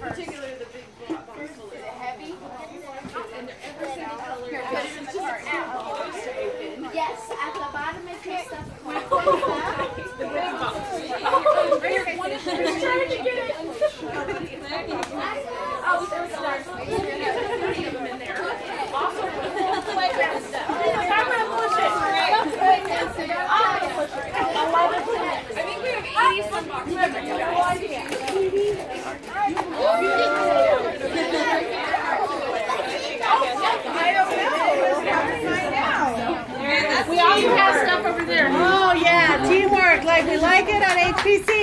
Particularly the big box. Is it We also have stuff over there. Oh, yeah, teamwork, like we like it on HPC.